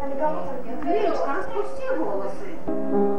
Олега распусти волосы.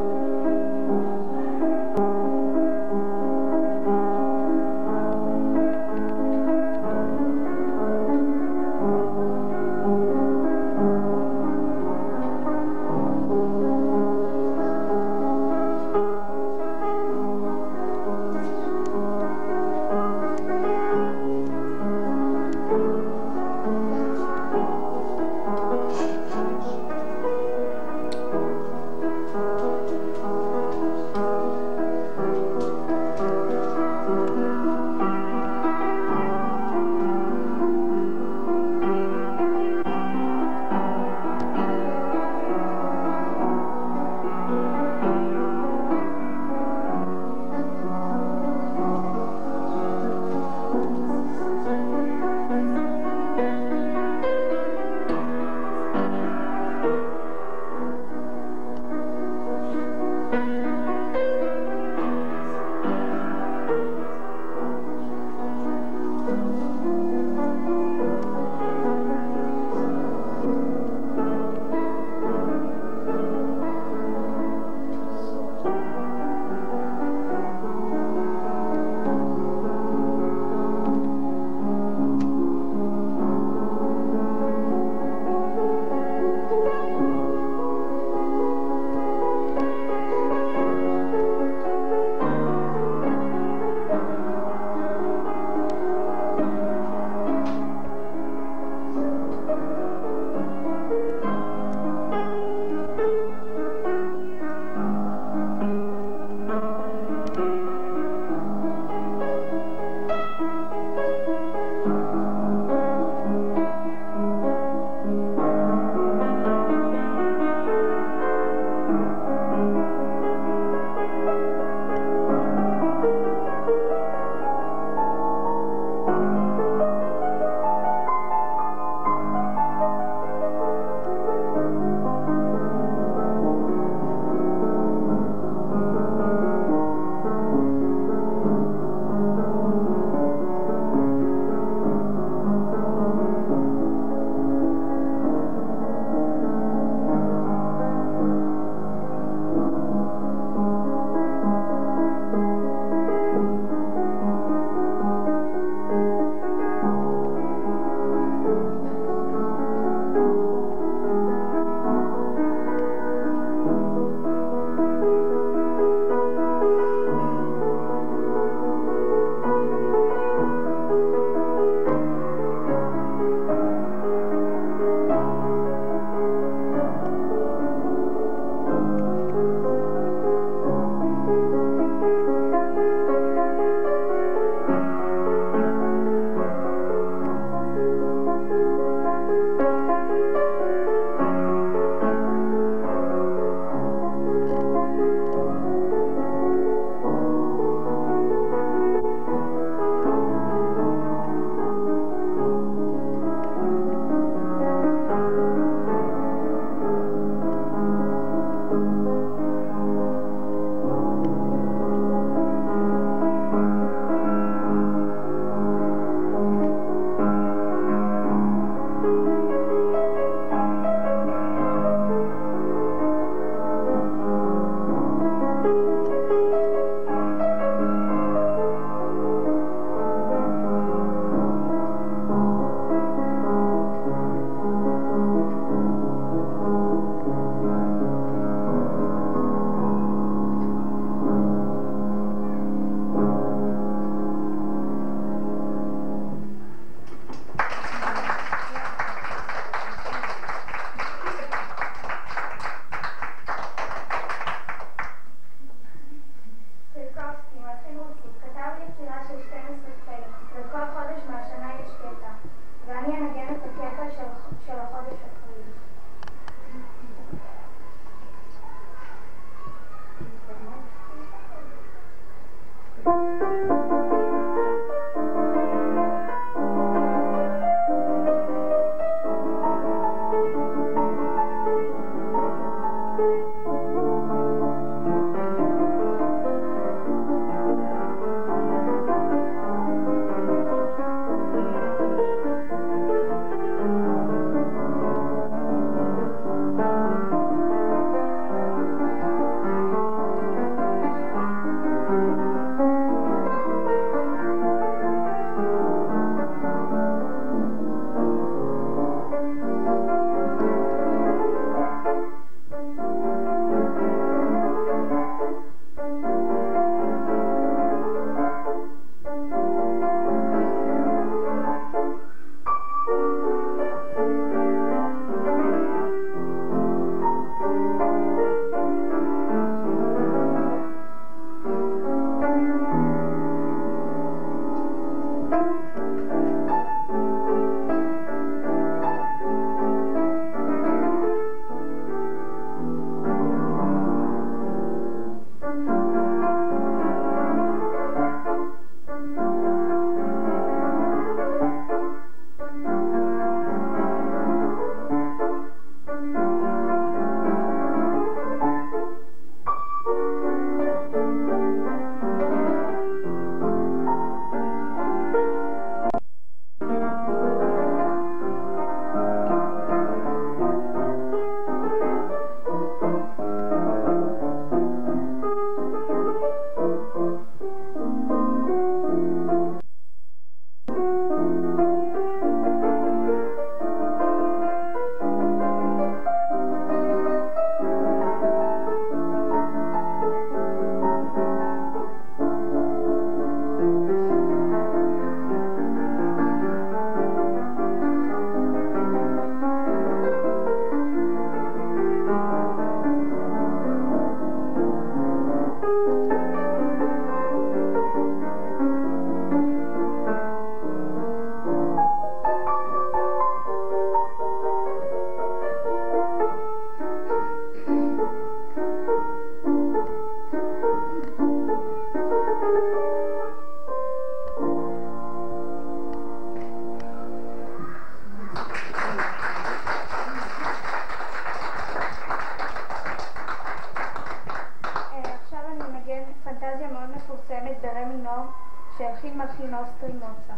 pretty long.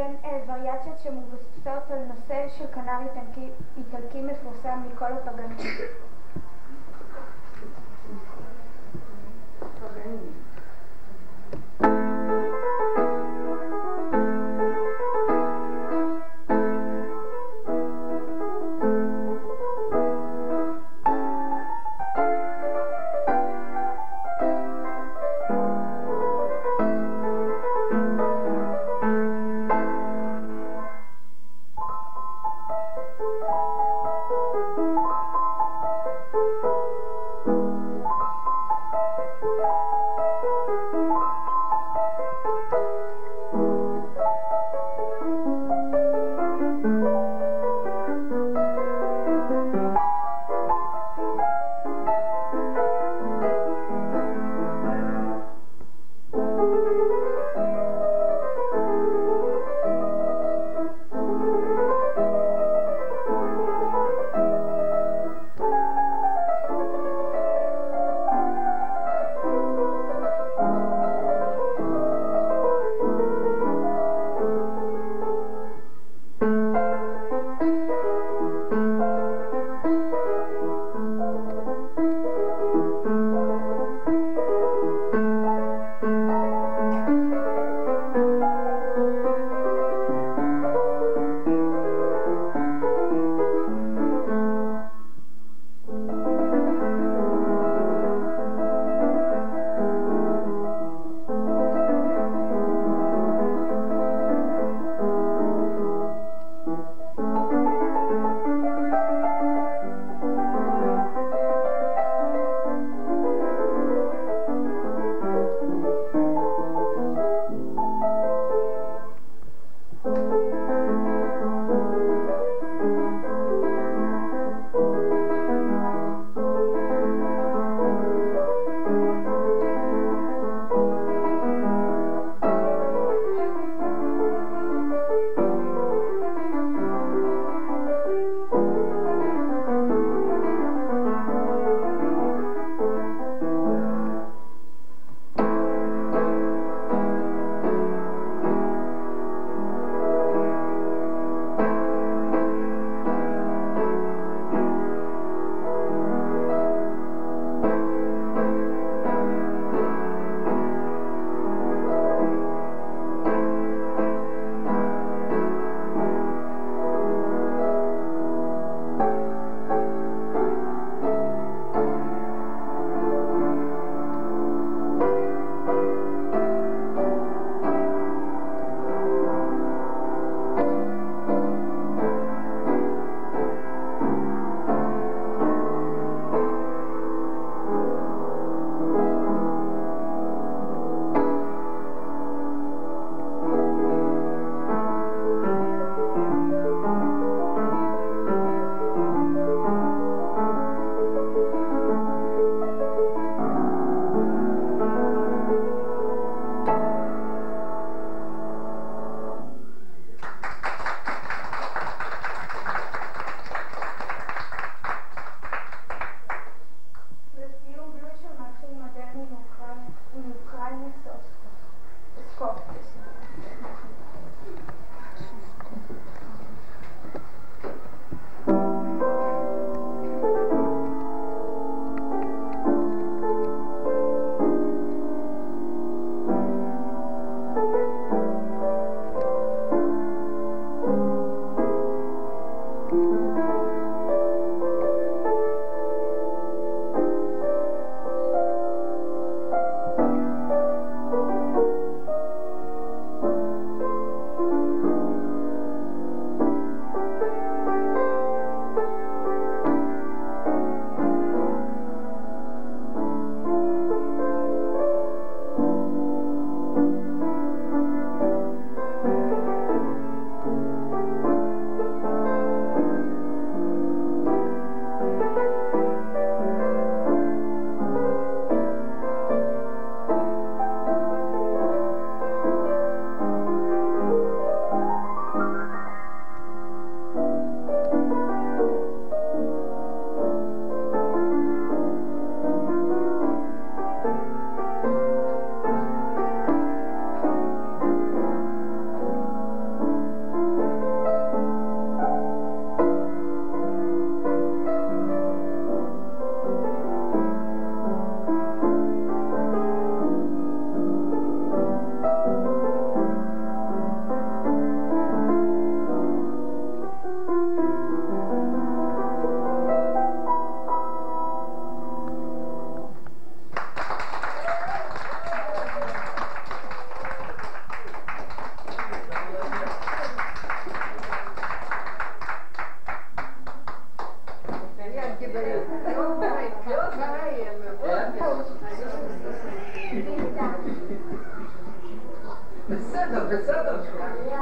לנגן וריאציות שמבוססות על נושא של כנר איטלקי מפורסם מכל הפגנות. Gracias.